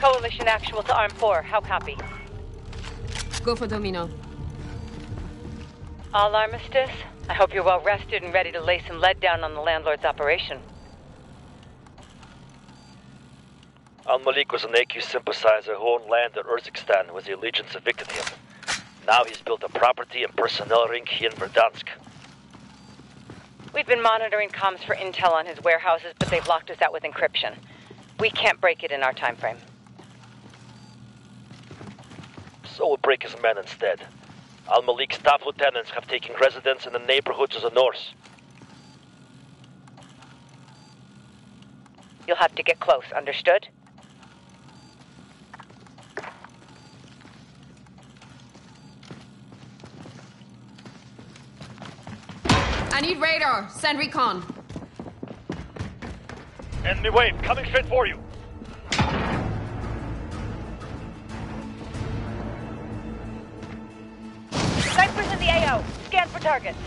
Coalition actual to Arm 4. How copy? Go for Domino. All armistice? I hope you're well rested and ready to lay some lead down on the landlord's operation. Al Malik was an AQ sympathizer who owned land in Urzikstan where the Allegiance evicted him. Now he's built a property and personnel ring here in Verdansk. We've been monitoring comms for intel on his warehouses, but they've locked us out with encryption. We can't break it in our time frame. So we'll break his men instead. Al Malik's staff lieutenants have taken residence in the neighborhoods of the north. You'll have to get close, understood? I need radar. Send recon. Enemy wave coming straight for you. Snipers in the AO. Scan for targets.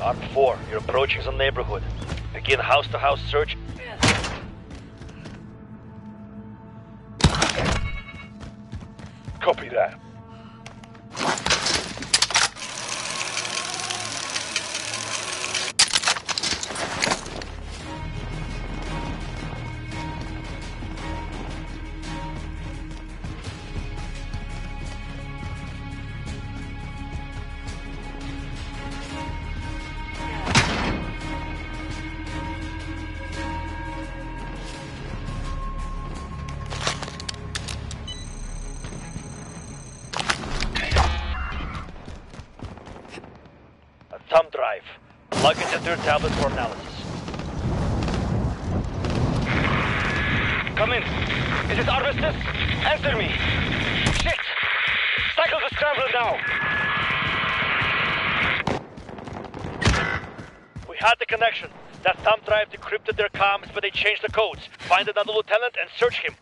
Arm 4, you're approaching the neighborhood. Begin house-to-house search. Copy that. Thumb drive. Plug into your tablet for analysis. Come in. Is it Armistice? Answer me. Shit! Cycle the scramble now. We had the connection. That thumb drive decrypted their comms, but they changed the codes. Find another lieutenant and search him.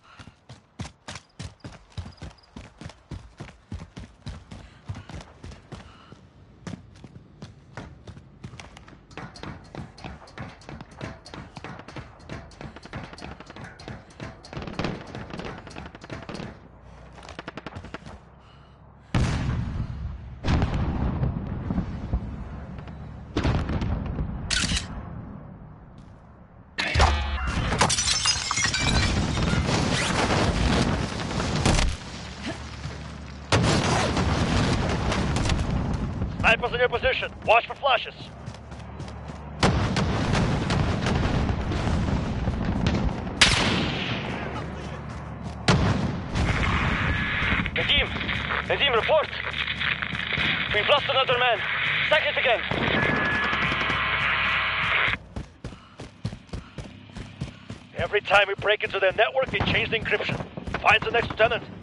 Snipers in your position. Watch for flashes. Nadim! Nadim, report! We've lost another man. Sack it again. Every time we break into their network, they change the encryption. Find the next lieutenant.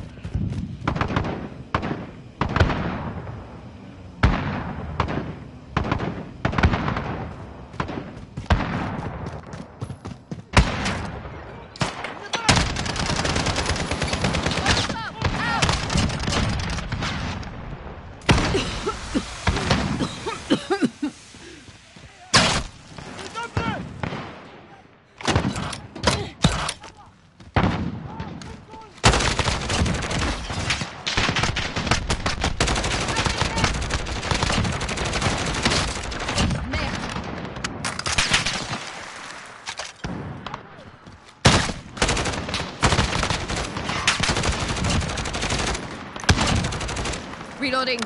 Reloading.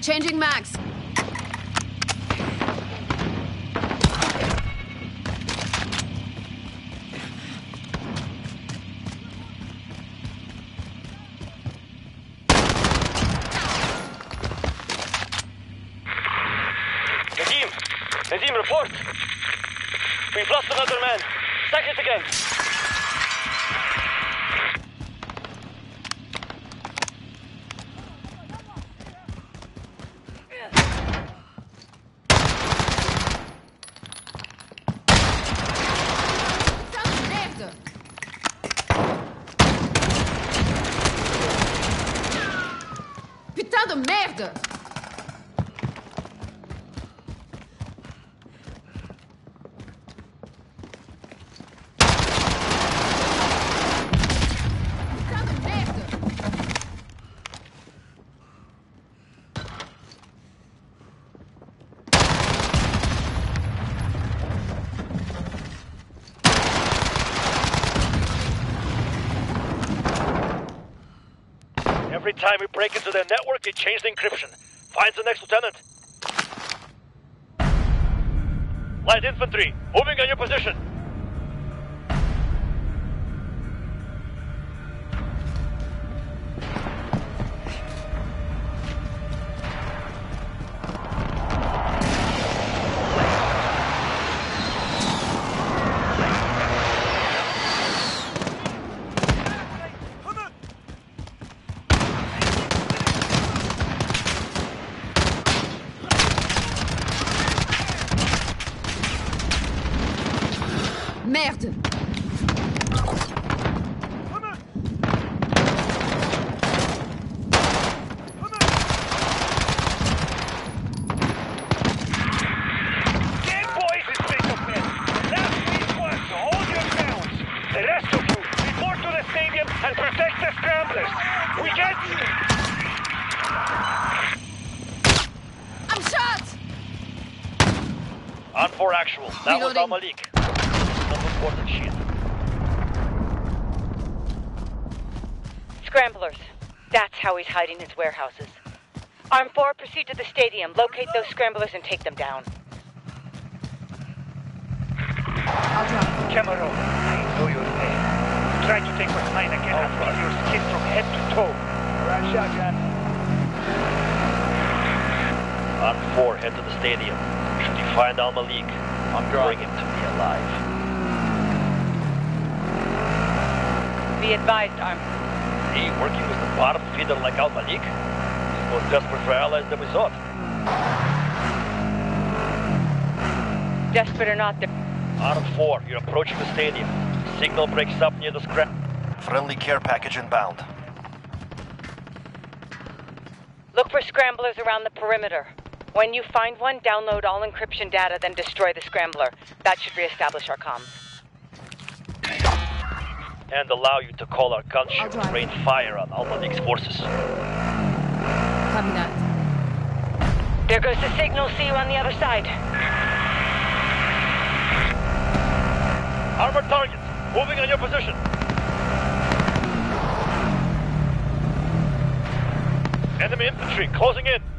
Changing max. De Every time we break into their network, they change the encryption. Finds the next lieutenant. Light infantry, moving on your position. Merde! Arm 4, proceed to the stadium, locate those scramblers, and take them down. I'll drop. Camaro, I know you're there. Try to take what's mine again and leave your skin from head to toe. Right shotgun. On 4, head to the stadium. Should you find Al Malik, bring him to me alive. Be advised, Arm. Me working with the bottom feeder like Al Malik? He's more desperate for allies than we thought. Desperate or not, they're On 4, you're approaching the stadium. Signal breaks up near the scrap. Friendly care package inbound. Look for scramblers around the perimeter. When you find one, download all encryption data, then destroy the scrambler. That should reestablish our comms. And allow you to call our I'll gunship drive. and rain fire on Al Malik's forces. Copy that. There goes the signal. See you on the other side. Armored targets, moving on your position. Enemy infantry closing in.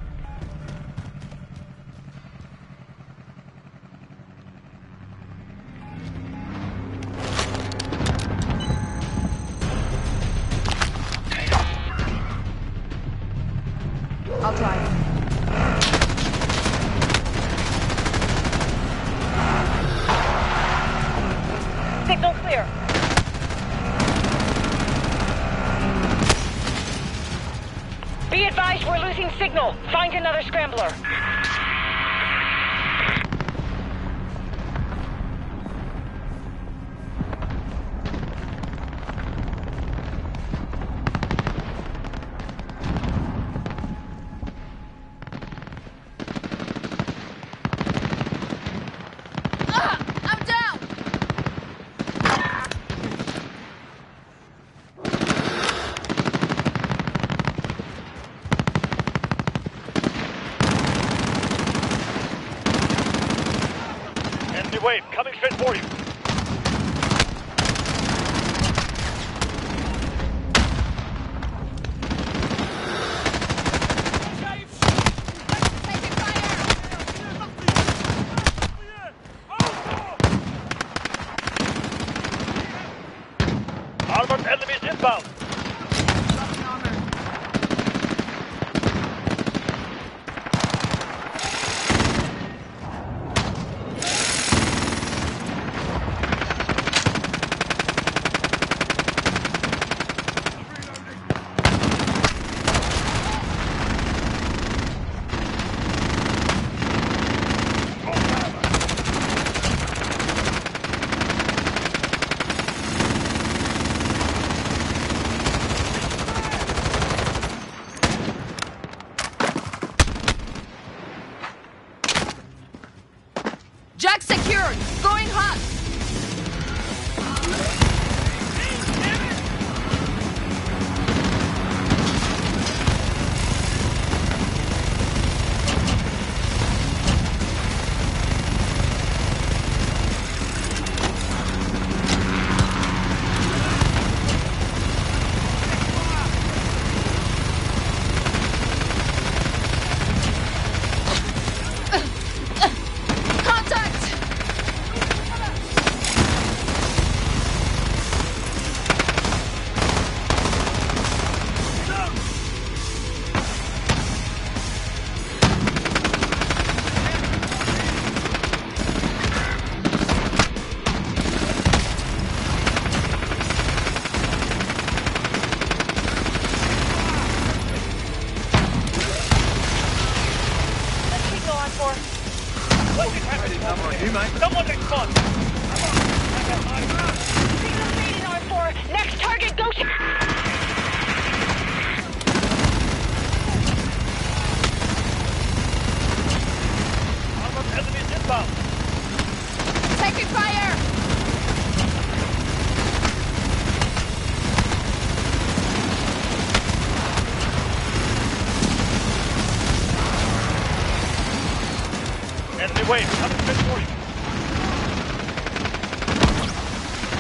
Enemy wave, coming straight for you.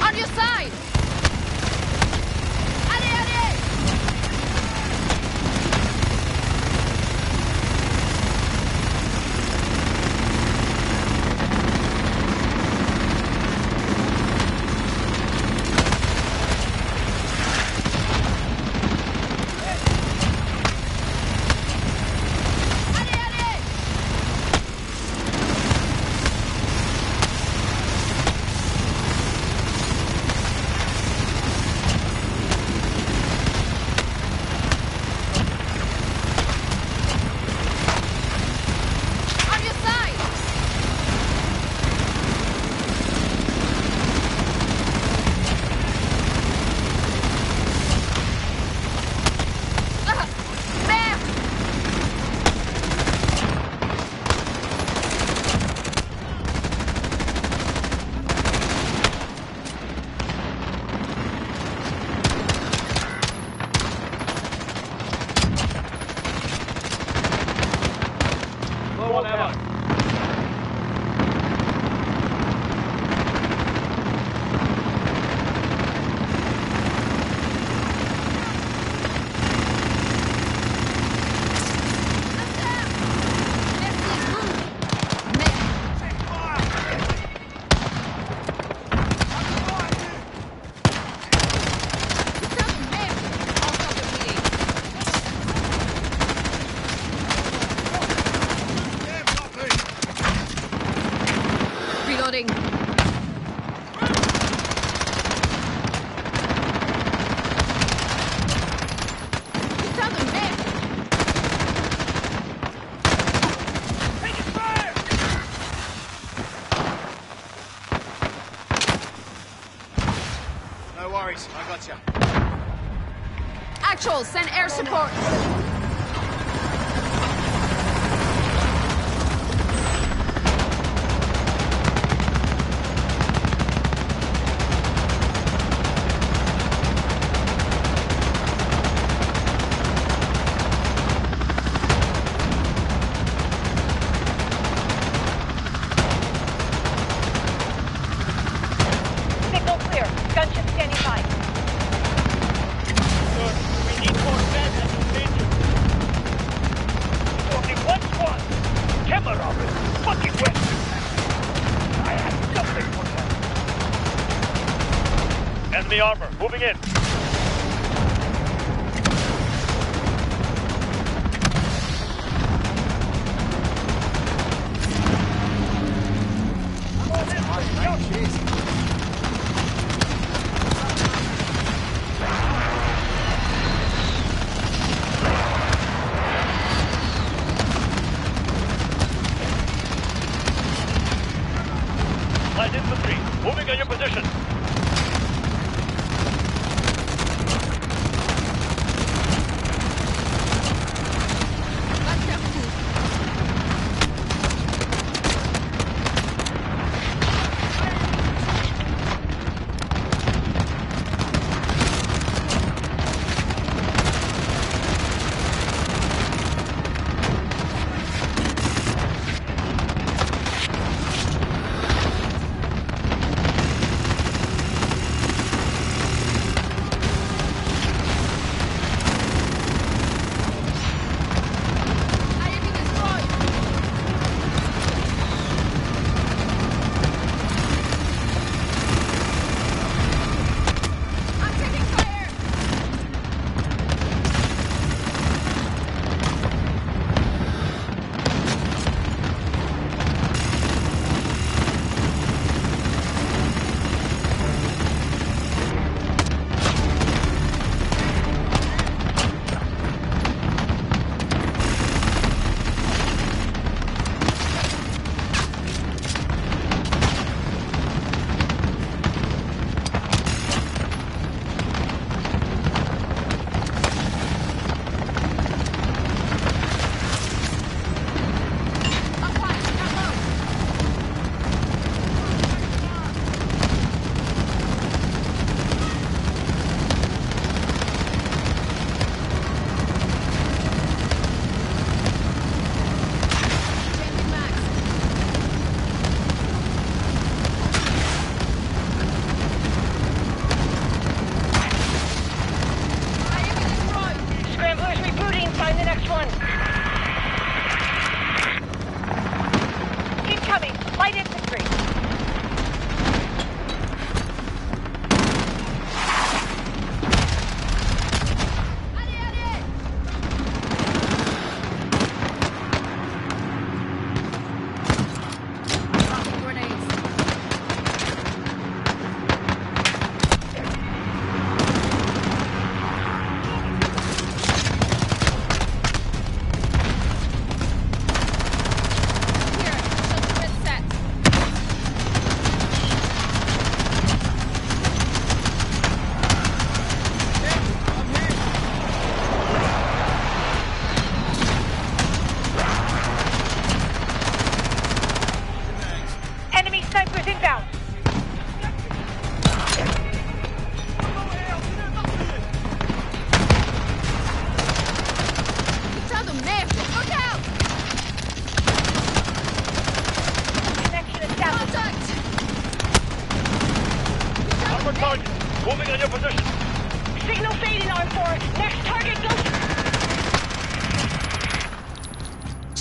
On your side! No worries, I got you. Actual, send air support. Enemy armor, moving in.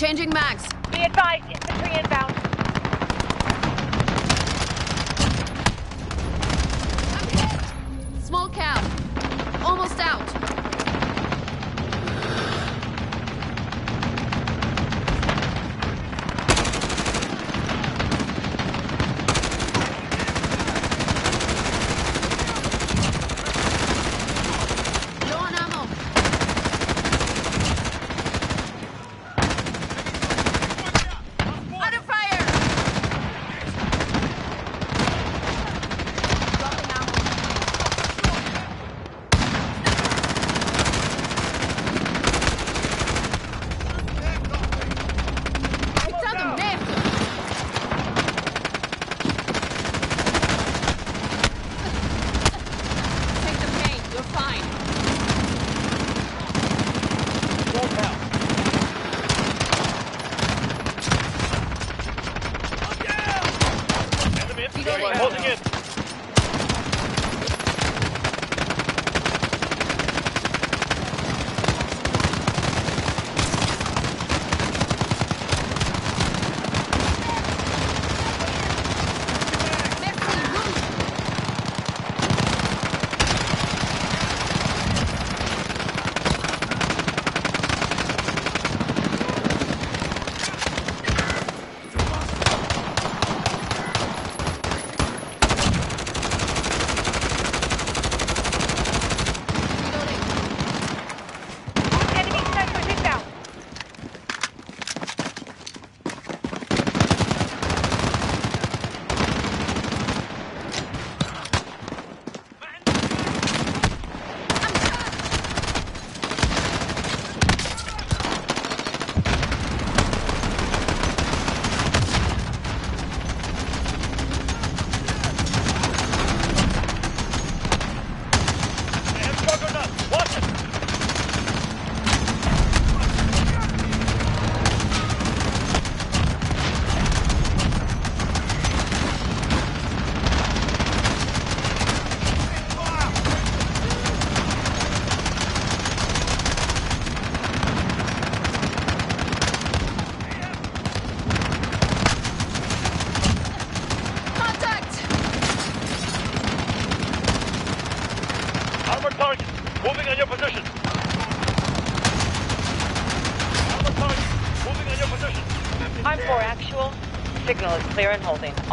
Changing max. Be advised, infantry inbound. Holding it.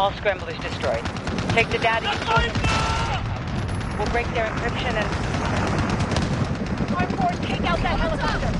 All scramblers destroyed. Take the data. We'll break their encryption and... Hardcore, take out that helicopter!